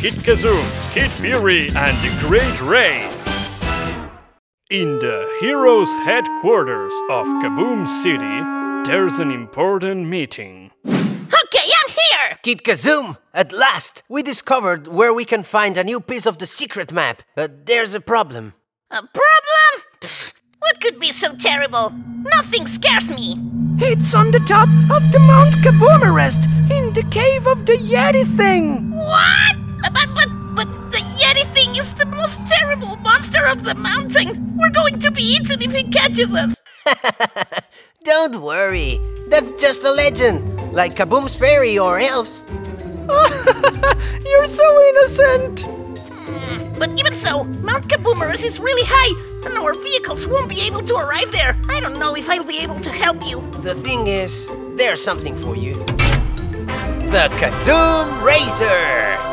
Kid Kazoom, Kid Fury, and the Great Race. In the heroes' headquarters of Kaboom City, there's an important meeting. Okay, I'm here! Kid Kazoom, at last! We discovered where we can find a new piece of the secret map, but there's a problem. A problem? Pfft, what could be so terrible? Nothing scares me. It's on the top of the Mount Kaboom in the cave of the Yeti thing. What? But, but, but the Yeti thing is the most terrible monster of the mountain. We're going to be eaten if he catches us. Don't worry, that's just a legend, like Kaboom's fairy or elves. You're so innocent. But even so, Mount Kaboomerus is really high, and our vehicles won't be able to arrive there. I don't know if I'll be able to help you. The thing is, there's something for you. The Kazoom Racer!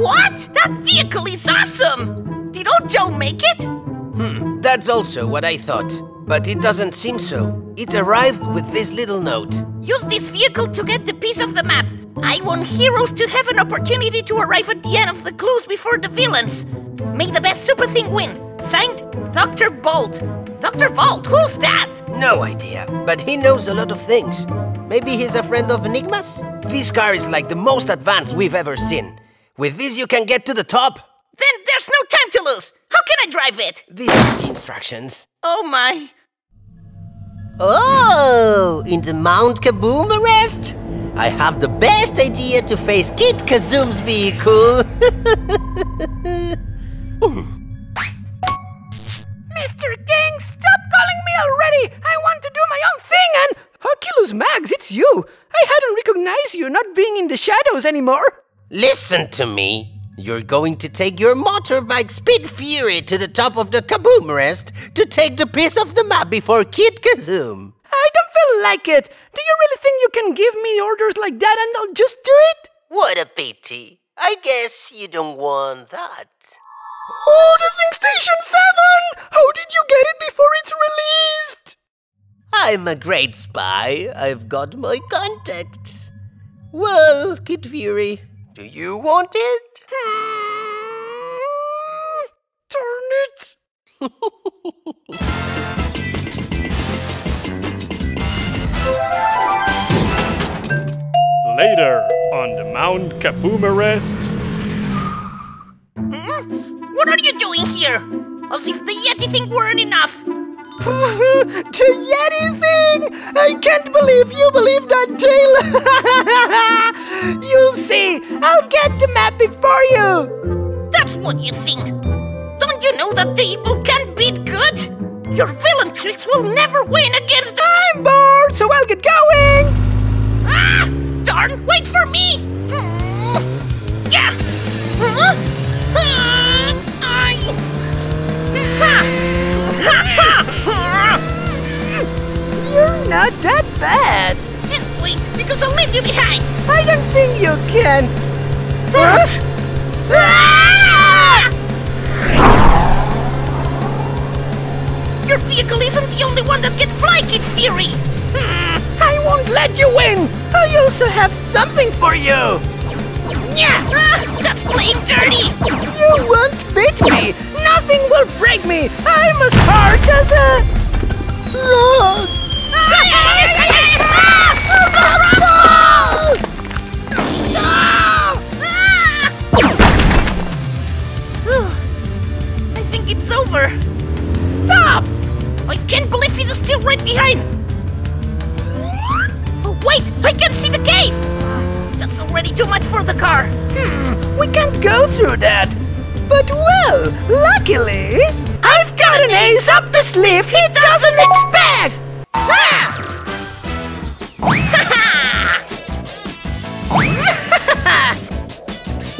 What? That vehicle is awesome! Did old Joe make it? Hmm, that's also what I thought. But it doesn't seem so. It arrived with this little note. Use this vehicle to get the piece of the map. I want heroes to have an opportunity to arrive at the end of the clues before the villains. May the best super thing win. Signed, Dr. Bolt. Dr. Bolt, who's that? No idea, but he knows a lot of things. Maybe he's a friend of Enigma's? This car is like the most advanced we've ever seen. With this, you can get to the top. Then there's no time to lose. How can I drive it? These are the instructions. Oh my. Oh, in the Mount Kaboom arrest? I have the best idea to face Kid Kazoom's vehicle. Hmm. Mr. King, stop calling me already! I want to do my own thing and. Oculus Max, it's you! I hadn't recognized you not being in the shadows anymore! Listen to me. You're going to take your motorbike Speed Fury to the top of the Kaboom Rest to take the piece of the map before Kid Kazoom. I don't feel like it. Do you really think you can give me orders like that and I'll just do it? What a pity. I guess you don't want that. Oh, the Think Station 7! How did you get it before it's released? I'm a great spy. I've got my contacts. Well, Kid Fury, do you want it? Darn it! Later, on the Mount Kaboom arrest. Hmm? What are you doing here? As if the Yeti thing weren't enough. the Yeti thing! I can't believe you believe that tale! I'll get the map before you! That's what you think! Don't you know that the evil can't beat good? Your villain tricks will never win against the- I'm bored, so I'll get going! Ah! Darn, wait for me! Hmm. Yeah! Huh? You're not that bad! And wait, because I'll leave you behind! I don't think you can! Ah! Your vehicle isn't the only one that can fly, Kid Fury! Hmm, I won't let you win! I also have something for you! Yeah! Ah, that's playing dirty! You won't beat me! Nothing will break me! I'm as hard as a... behind. Oh, wait! I can see the cave! That's already too much for the car. Hmm, we can't go through that. But well, luckily, I've got an ace up the sleeve he doesn't expect! Ah!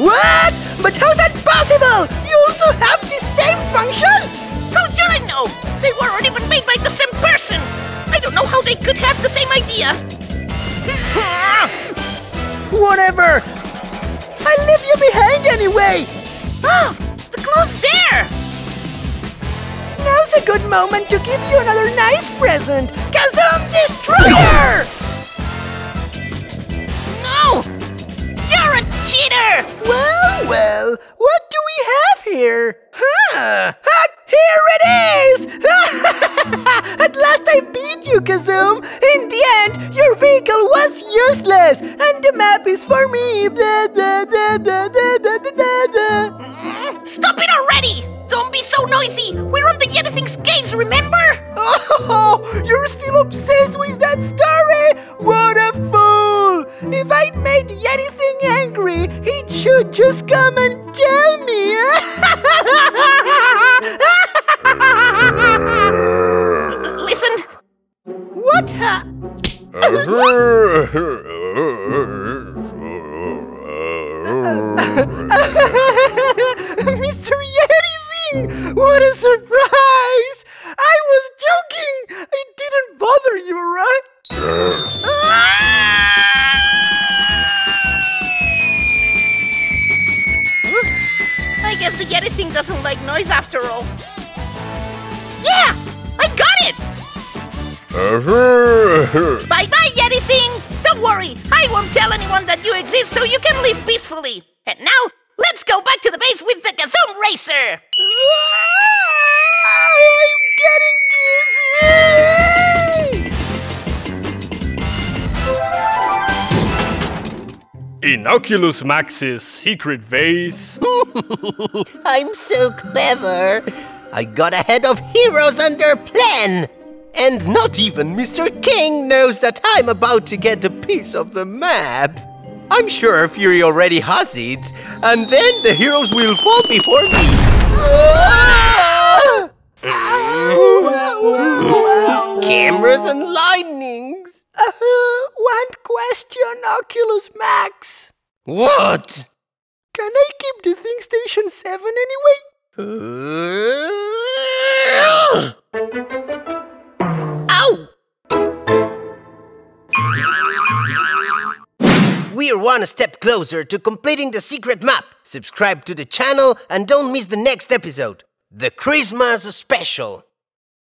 What? But how's that possible? You also have the same function? They could have the same idea! Whatever! I leave you behind anyway! Ah! The clue's there! Now's a good moment to give you another nice present! Kazoom Destroyer! no! You're a cheater! Well, well, what do we have here? Huh! Kazoom! In the end, your vehicle was useless, and the map is for me! Stop it already! Don't be so noisy! We're on the Yeti Things caves, remember? Oh, you're still obsessed with that story? What a fool! If I'd made anything angry, he should just come and tell me. Mr. Yeti Thing! What a surprise! I was joking! It didn't bother you, right? Ah! I guess the Yeti thing doesn't like noise after all. Yeah! I got it! Bye bye, Yeti thing! Don't worry, I won't tell anyone that you exist so you can live peacefully. And now, let's go back to the base with the Kazoom Racer! I'm getting dizzy! In Oculus Max's secret vase. I'm so clever. I got ahead of heroes under plan. And not even Mr. King knows that I'm about to get a piece of the map. I'm sure Fury already has it, and then the heroes will fall before me. Cameras and lightnings. Uh, one question, Oculus Max. What? Can I keep the thing station 7 anyway? Ow! We're one step closer to completing the secret map. Subscribe to the channel and don't miss the next episode, the Christmas special.